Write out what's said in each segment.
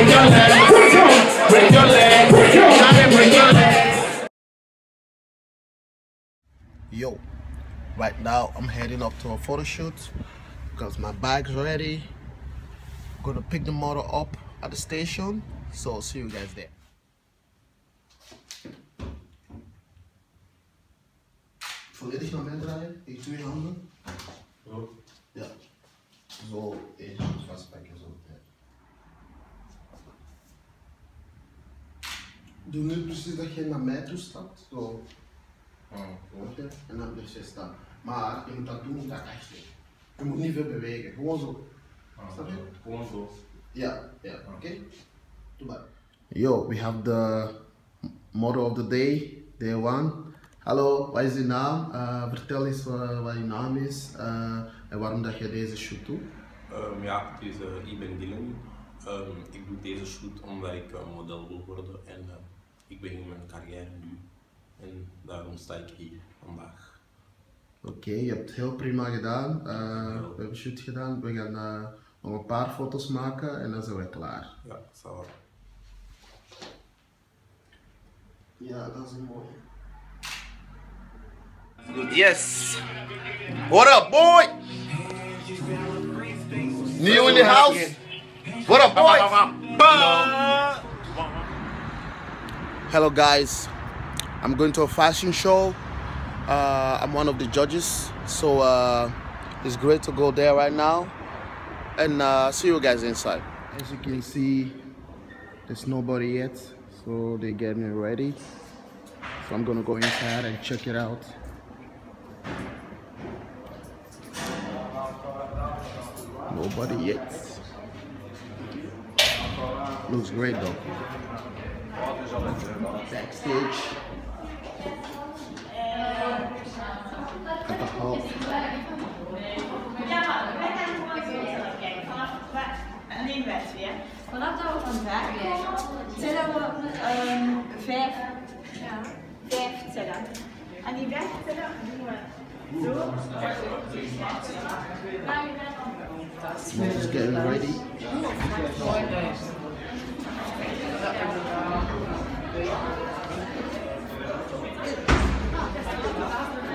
break your legs. Break your legs. Johnny, break your legs. Yo, right now I'm heading up to a photo shoot because my bag's ready. I'm Gonna pick the model up at the station. So I'll see you guys there. Volledig naar mij draaien. Ik twee handen. Ja. Zo één hand vastpakken. Zo. Doe nu precies dat je naar mij toe stapt. Zo. Oké, En dan blijf je staan. Maar je moet dat doen met achter. Je moet niet veel bewegen. Gewoon zo. Snap je? Gewoon zo. Ja, ja, oké. Doe maar. Yo, we have the motto of the day, day one. Hallo, wat is je naam? Eh, vertel eens eh, wat je naam is eh, en waarom dat je deze shoot doet. Ehm, ja, het is, ik ben Dylan. Ehm, ik doe deze shoot omdat ik model wil worden en ik begin mijn carrière nu. En daarom sta ik hier vandaag. Oké, je hebt het heel prima gedaan. Eh, we hebben een shoot gedaan. We gaan eh, nog een paar foto's maken en dan zijn we klaar. Ja, va. Ja, dat is een mooie. Yes. What up, boy? New in the house. What up, boy? Hello guys, I'm going to a fashion show. Uh, I'm one of the judges, so uh, it's great to go there right now and uh, see you guys inside. As you can see, there's nobody yet, so they get me ready. So I'm gonna go inside and check it out. Nobody yet. Looks great though. Backstage. At the hall. Wij twee. Vanaf dat we vandaag komen, tellen we ehm, vijf. Vijf tellen. En die vijf tellen doen we zo. Getting ready. Thank you.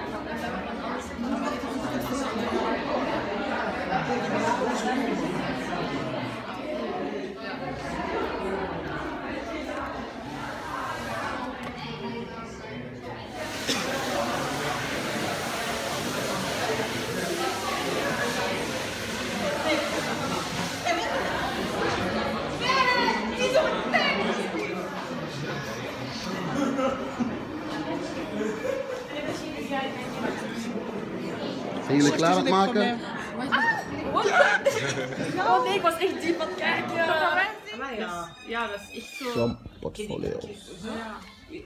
Zijn jullie klaar aan het maken? Oh nee, ik was echt diep aan het kijken. ja. ja, dat is echt zo. Some portfolio's. Ja. Is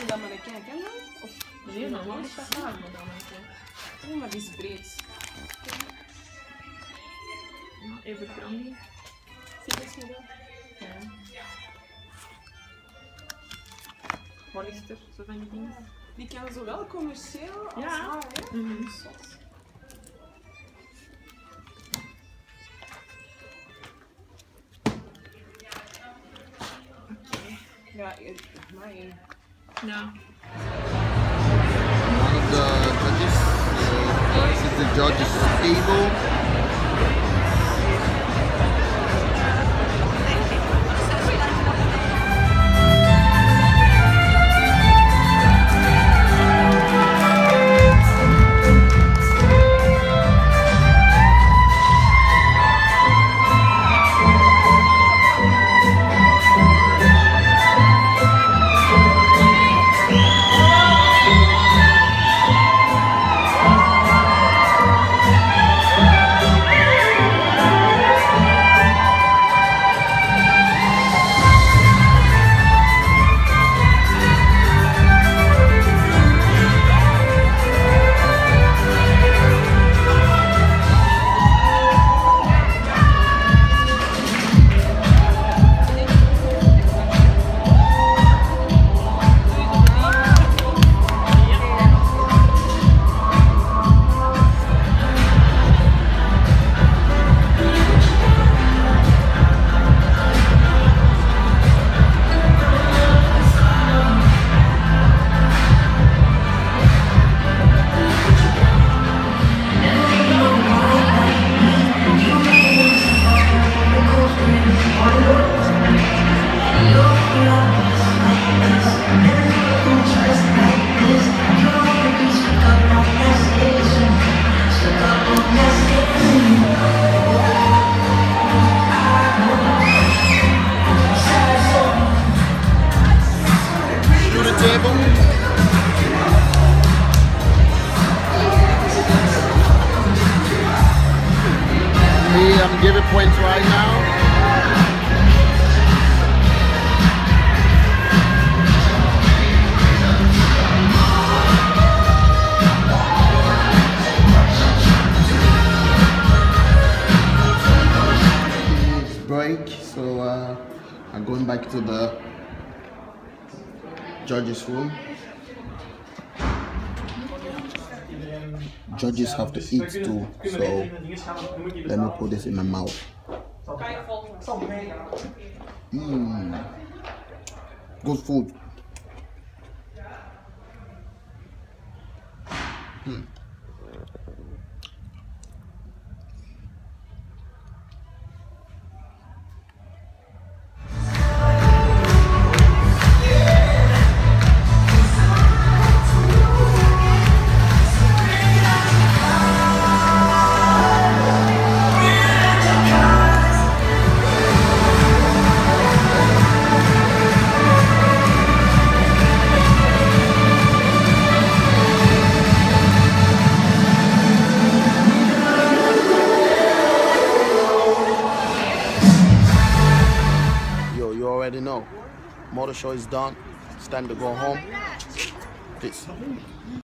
je dan maar een kijken dan? Of nee, normaal is dat haar maar dan. Oh, maar die is breed. Even. Zie je dat? Ja. Hollister, zo van die dingen. Die kan zowel commercieel als Ja. haar, hè? Mhm. Ja, ik- maar één. Ja. One of the judges. This is the judges table. Points right now. Break, so uh, I'm going back to the judges room. Judges have to eat too, so let me put this in my mouth. Mmm, good food. Hmm. Motor show is done. It's time to go home. Peace.